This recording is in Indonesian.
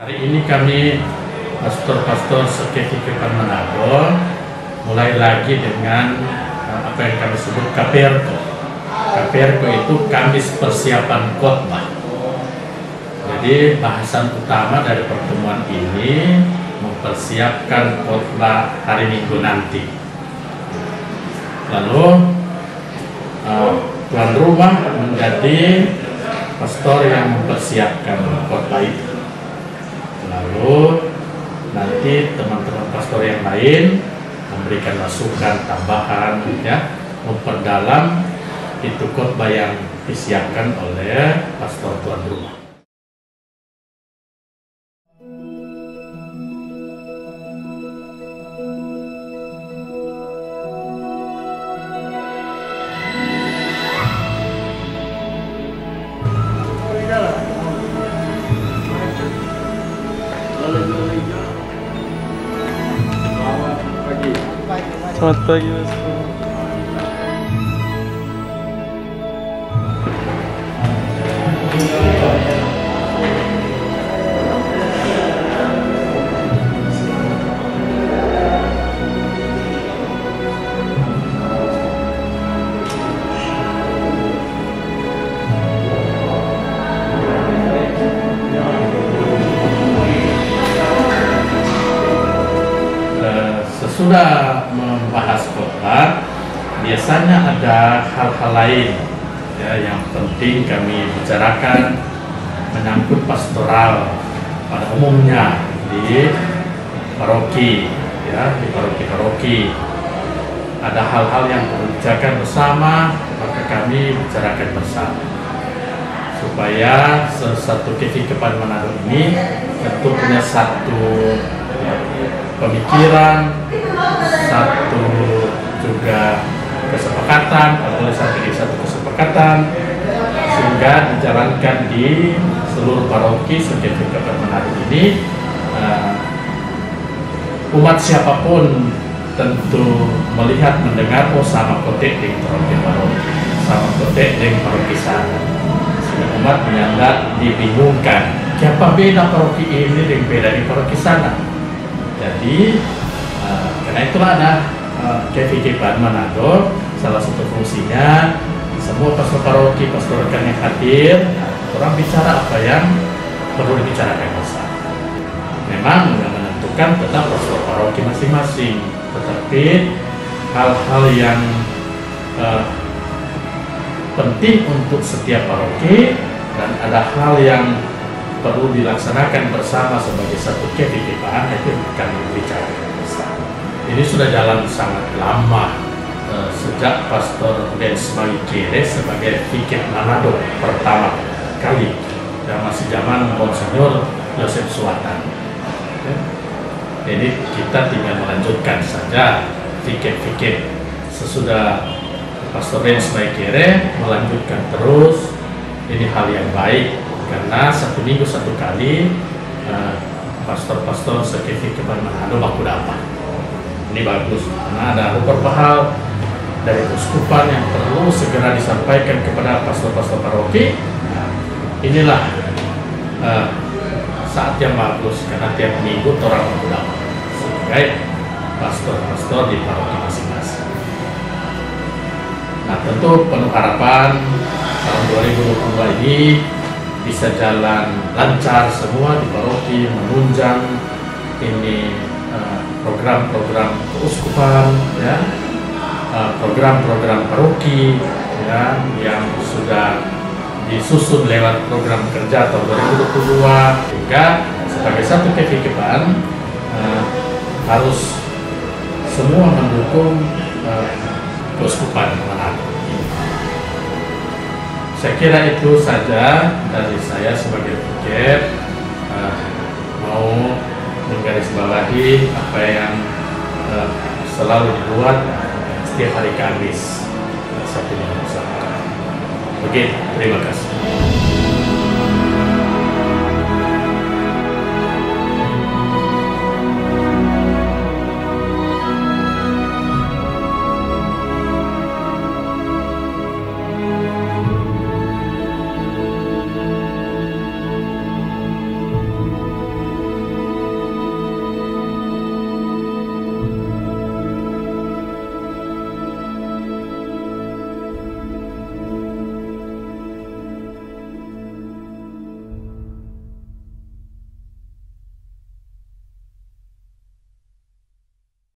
Hari ini kami pastor-pastor Seketikipan Manado mulai lagi dengan uh, apa yang kami sebut KPRKO. KPRKO itu Kamis Persiapan Khotbah. Jadi bahasan utama dari pertemuan ini mempersiapkan khotbah hari Minggu nanti. Lalu uh, tuan rumah menjadi pastor yang mempersiapkan khotbah itu lalu nanti teman-teman pastor yang lain memberikan masukan tambahan ya memperdalam itu khotbah yang disiapkan oleh pastor tuan rumah. selamat pagi mas sesudah membahas khotbah biasanya ada hal-hal lain ya yang penting kami bicarakan menyangkut pastoral pada umumnya di paroki ya di paroki-paroki. Ada hal-hal yang perlu dibicarakan bersama maka kami bicarakan bersama. Supaya satu kehidupan Manado ini tentu punya satu ya, pemikiran, satu juga kesepakatan, saya pilih satu kesepakatan, sehingga dijalankan di seluruh paroki sertifikat Manado ini. Uh, umat siapa pun tentu melihat mendengar oh sama kotek di paroki paroki, sama kotek di paroki sana. Sehingga umat menyangka dibingungkan, siapa beda paroki ini dengan beda di paroki sana? Jadi karena itulah ada uh, KVK Manado salah satu fungsinya. Semua pastor paroki, pastor rekan yang hadir, orang bicara apa yang perlu dibicarakan bersama. Memang yang menentukan tetap pastor paroki masing-masing, tetapi hal-hal yang uh, penting untuk setiap paroki dan ada hal yang perlu dilaksanakan bersama sebagai satu kehidupan itu kami bicarakan bersama. Ini sudah jalan sangat lama eh, sejak Pastor Benz Kere sebagai fikir Manado pertama kali dan masih zaman Monsignor Yosef Suwatan. Ya. Jadi kita tinggal melanjutkan saja fikir-fikir sesudah Pastor Benz Kere melanjutkan terus ini hal yang baik karena satu minggu satu kali uh, pastor-pastor sekitar kepada Manado baku dapat ini bagus karena ada beberapa hal dari uskupan yang perlu segera disampaikan kepada pastor-pastor paroki. Nah, inilah uh, saat yang bagus karena tiap minggu orang dapat sebagai pastor-pastor di paroki masing-masing. Nah tentu penuh harapan tahun 2022 ini bisa jalan lancar semua di paroki menunjang ini program-program uh, keuskupan ya. Program-program uh, paroki ya yang sudah disusun lewat program kerja tahun 2022 sehingga sebagai satu kehidupan uh, harus semua mendukung uh, keuskupan Manado saya kira itu saja dari saya sebagai mau menggarisbawahi apa yang uh, selalu dibuat setiap hari Kamis uh, satu minggu Begitu, terima kasih.